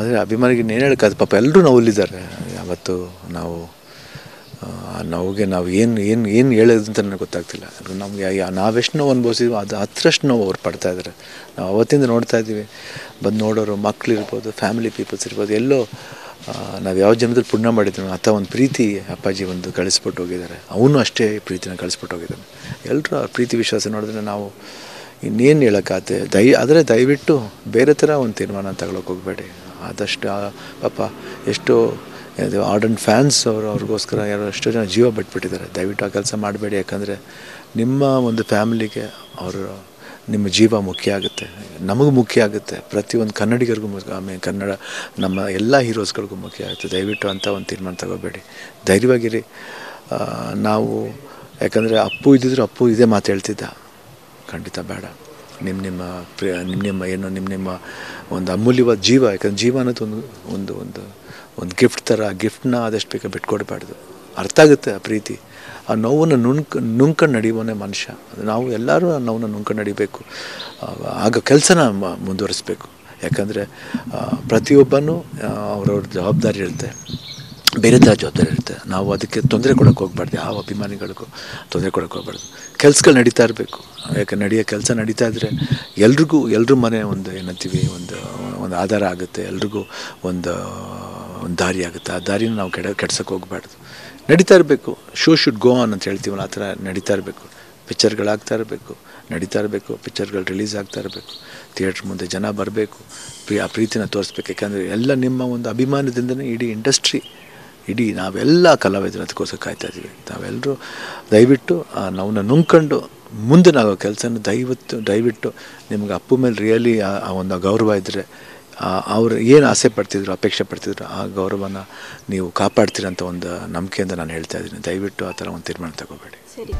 ಆದರೆ ಅಭಿಮಾನಿಗೆ ಏನು ಹೇಳೋಕ್ಕಾದ ಪಾಪ ಎಲ್ಲರೂ ನೋವಲ್ಲಿದ್ದಾರೆ. ಯಾವತ್ತು ನಾವು ಆ, ನೋವಿಗೆ ನಾವು ಏನು ಏನು ಏನು ಹೇಳೋದು ಅಂತ ನನಗೆ ಗೊತ್ತಾಗ್ತಿಲ್ಲ. ನಮಗೆ ನಾವೆಷ್ಟು ನೋವು ಅನುಭವಿಸಿದ್ವಿ ಅದು ಹತ್ರಷ್ಟು ನೋವು ಅವ್ರು ಪಡ್ತಾ ಇದ್ದಾರೆ ನಾವು ಅವತ್ತಿಂದ ನೋಡ್ತಾ ಇದ್ದೀವಿ. ಬಂದು ನೋಡೋರು ಮಕ್ಳು ಇರ್ಬೋದು ಫ್ಯಾಮಿಲಿ ಪೀಪಲ್ಸ್ ಇರ್ಬೋದು ಎಲ್ಲೋ ನಾವು ಯಾವ ಜನ್ಮದಲ್ಲಿ ಪುಣ್ಯ ಮಾಡಿದ್ರು ಆತ ಒಂದು ಪ್ರೀತಿ ಅಪ್ಪಾಜಿ ಒಂದು ಕಳಿಸ್ಬಿಟ್ಟು ಹೋಗಿದ್ದಾರೆ. ಅವನು ಅಷ್ಟೇ ಪ್ರೀತಿನ ಕಳಿಸ್ಬಿಟ್ಟು ಹೋಗಿದ್ದಾನೆ. ಎಲ್ಲರೂ ಆ ಪ್ರೀತಿ ವಿಶ್ವಾಸ ನೋಡಿದ್ರೆ ನಾವು ಇನ್ನೇನು ಹೇಳೋಕ್ಕಾಗತ್ತೆ ದಯ ಆದರೆ ದಯವಿಟ್ಟು ಬೇರೆ ಥರ ಒಂದು ತೀರ್ಮಾನ ತಗೊಳಕ್ಕೆ ಹೋಗಬೇಡಿ. ಆದಷ್ಟು ಪಾಪ ಎಷ್ಟೋ ಆರ್ಡನ್ ಫ್ಯಾನ್ಸ್ ಅವರು, ಅವ್ರಿಗೋಸ್ಕರ ಯಾರೋ ಎಷ್ಟೋ ಜನ ಜೀವ ಬಿಟ್ಬಿಟ್ಟಿದ್ದಾರೆ. ದಯವಿಟ್ಟು ಆ ಕೆಲಸ ಮಾಡಬೇಡಿ, ಯಾಕಂದರೆ ನಿಮ್ಮ ಒಂದು ಫ್ಯಾಮಿಲಿಗೆ ಅವರು, ನಿಮ್ಮ ಜೀವ ಮುಖ್ಯ ಆಗುತ್ತೆ. ನಮಗೂ ಮುಖ್ಯ ಆಗುತ್ತೆ. ಪ್ರತಿಯೊಂದು ಕನ್ನಡಿಗರಿಗೂ ಆಮೇಲೆ ಕನ್ನಡ, ನಮ್ಮ ಎಲ್ಲ ಹೀರೋಸ್ಗಳಿಗೂ ಮುಖ್ಯ ಆಗುತ್ತೆ. ದಯವಿಟ್ಟು ಅಂತ ಒಂದು ತೀರ್ಮಾನ ತಗೋಬೇಡಿ. ಧೈರ್ಯವಾಗಿರಿ. ನಾವು, ಯಾಕಂದರೆ ಅಪ್ಪು ಇದ್ದಿದ್ರು ಅಪ್ಪು ಇದೇ ಮಾತು ಹೇಳ್ತಿದ್ದ. ಖಂಡಿತ ಬೇಡ. ನಿಮ್ಮ ನಿಮ್ಮ ಪ್ರಿಯ ನಿಮ್ಮ ನಿಮ್ಮ ಏನು ನಿಮ್ಮ ನಿಮ್ಮ ಒಂದು ಅಮೂಲ್ಯವಾದ ಜೀವ, ಯಾಕಂದ್ರೆ ಜೀವ ಅನ್ನೋದು ಒಂದು ಒಂದು ಒಂದು ಒಂದು ಗಿಫ್ಟ್ ಥರ ಆ ಗಿಫ್ಟ್ನ ಆದಷ್ಟು ಬೇಗ ಬಿಟ್ಕೊಡ್ಬಾರ್ದು. ಅರ್ಥ ಆಗುತ್ತೆ ಆ ಪ್ರೀತಿ. ಆ ನೋವನ್ನು ನುಣ್ಕ ನುಂಗ್ಕೊಂಡು ನಡೆಯುವನೇ ಮನುಷ್ಯ. ನಾವು ಎಲ್ಲರೂ ಆ ನೋವನ್ನು ನುಂಗ್ಕೊಂಡು ನಡಿಬೇಕು. ಆಗ ಕೆಲಸನ ಮುಂದುವರಿಸ್ಬೇಕು. ಯಾಕಂದರೆ ಪ್ರತಿಯೊಬ್ಬನೂ ಅವ್ರವ್ರ ಜವಾಬ್ದಾರಿ ಇರುತ್ತೆ. ಬೇರೆ ಥರ ಜವಾಬ್ದಾರಿ ಇರುತ್ತೆ. ನಾವು ಅದಕ್ಕೆ ತೊಂದರೆ ಕೊಡೋಕೆ ಹೋಗ್ಬಾರ್ದು, ಯಾವ ಅಭಿಮಾನಿಗಳಿಗೂ ತೊಂದರೆ ಕೊಡೋಕೆ ಹೋಗ್ಬಾರ್ದು. ಕೆಲಸಗಳು ನಡೀತಾ ಇರಬೇಕು. ಯಾಕೆ ನಡೆಯೋ ಕೆಲಸ ನಡೀತಾ ಇದ್ದರೆ ಎಲ್ರಿಗೂ ಎಲ್ಲರ ಮನೆ ಒಂದು ಏನಂತೀವಿ, ಒಂದು ಒಂದು ಆಧಾರ ಆಗುತ್ತೆ, ಎಲ್ರಿಗೂ ಒಂದು ಒಂದು ದಾರಿ ಆಗುತ್ತೆ. ಆ ದಾರಿನ ನಾವು ಕೆಡ ಕೆಡ್ಸೋಕೆ ಹೋಗ್ಬಾರ್ದು. ನಡೀತಾ ಇರಬೇಕು. ಶೋ ಶುಡ್ ಗೋ ಆನ್ ಅಂತ ಹೇಳ್ತೀವಲ್ಲ, ಆ ಥರ ನಡೀತಾ ಇರಬೇಕು. ಪಿಕ್ಚರ್ಗಳಾಗ್ತಾ ಇರಬೇಕು, ನಡೀತಾ ಇರಬೇಕು, ಪಿಕ್ಚರ್ಗಳು ರಿಲೀಸ್ ಆಗ್ತಾ ಇರಬೇಕು. ಥಿಯೇಟ್ರ್ ಮುಂದೆ ಜನ ಬರಬೇಕು, ಪ್ರೀ, ಆ ಪ್ರೀತಿನ ತೋರಿಸ್ಬೇಕು. ಯಾಕಂದರೆ ಎಲ್ಲ ನಿಮ್ಮ ಒಂದು ಅಭಿಮಾನದಿಂದನೇ ಇಡೀ ಇಂಡಸ್ಟ್ರಿ ಇಡೀ ನಾವೆಲ್ಲ ಕಲಾವಿದರು ಅದಕ್ಕೋಸ್ಕರ ಕಾಯ್ತಾ ಇದ್ದೀವಿ. ನಾವೆಲ್ಲರೂ ದಯವಿಟ್ಟು ಆ ನುಂಕೊಂಡು ಮುಂದೆ ನಾವು ಕೆಲಸನ ದಯವಿಟ್ಟು ದಯವಿಟ್ಟು ನಿಮ್ಗೆ ಅಪ್ಪು ಮೇಲೆ ರಿಯಲಿ ಆ ಒಂದು ಗೌರವ ಇದ್ದರೆ ಅವರು ಏನು ಆಸೆ ಪಡ್ತಿದ್ರು, ಅಪೇಕ್ಷೆ ಪಡ್ತಿದ್ರು, ಆ ಗೌರವನ ನೀವು ಕಾಪಾಡ್ತೀರಂತ ಒಂದು ನಂಬಿಕೆಯಿಂದ ನಾನು ಹೇಳ್ತಾ ಇದ್ದೀನಿ. ದಯವಿಟ್ಟು ಆ ಥರ ಒಂದು ತೀರ್ಮಾನ ತಗೋಬೇಡಿ. ಸರಿ.